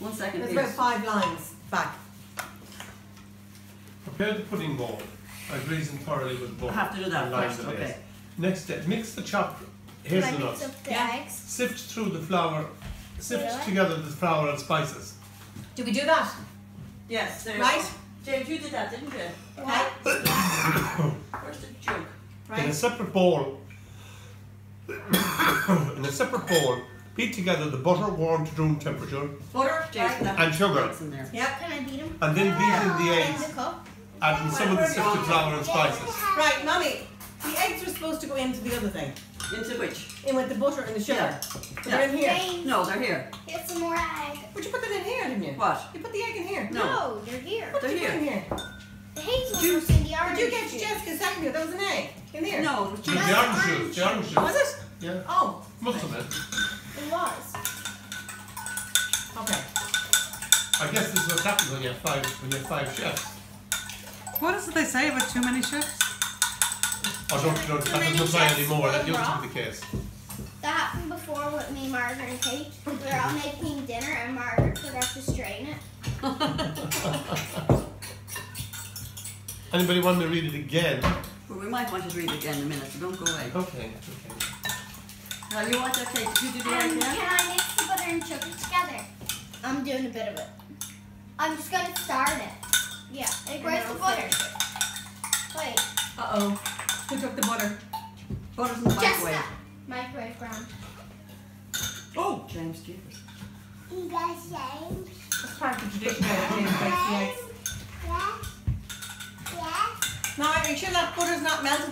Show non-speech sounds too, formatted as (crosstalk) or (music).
One second, There's about five lines back. Prepare the pudding bowl. I've reasoned thoroughly with both. I have to do that first, okay. base. Next step, mix the chopped Can mix hazelnuts. up the Yeah. eggs? Sift through the flour. Sift Really? together the flour and spices. Do we do that? Yes, there Right? James, you did that, didn't you? Okay. (coughs) Where's the jug? In a separate bowl, (coughs) in a separate bowl, beat together the butter warmed to room temperature Butter. James, Right. that And sugar. eggs. Yep. Can I beat them? and then beat in the In eggs, the cup? adding some of the sifted flour and spices. Right, mommy. The eggs are supposed to go into the other thing. Into which? In with the butter and the sugar. Yeah. But They're in here. James, No, they're here. here's some more egg. But you put them in here, didn't you? What? You put the egg in here. No. No, they're here. What They're did you put in here. here? The hazelnuts and the orange Did you get juice. Jessica's second meal? That was an egg in there. No, it was The orange orange juice, the orange juice. Was it? Yeah, Oh, must have been. It was. okay. I guess this is what happens when you have five when you have five chefs. What is it they say about too many chefs? Or don't, don't that Many doesn't apply chefs, anymore, that used to be the case. That happened before with me, Margaret, and Kate. We were all making dinner and Margaret forgot to strain it. (laughs) Anybody want me to read it again? Well, we might want to read it again in a minute, so don't go away. Okay, okay. Now, you want that cake? Did you do the Um, egg can? I mix the butter and sugar together? I'm doing a bit of it. I'm just gonna start it. Yeah. Like, where's the butter? Wait, Uh oh. Who took the butter? Butter's in the microwave. Jessica. Microwave ground. Oh, James Jeepers. You guys James? That's part of the tradition now that James bakes the eggs. Yeah. Yeah. Now, are you sure that butter's not melted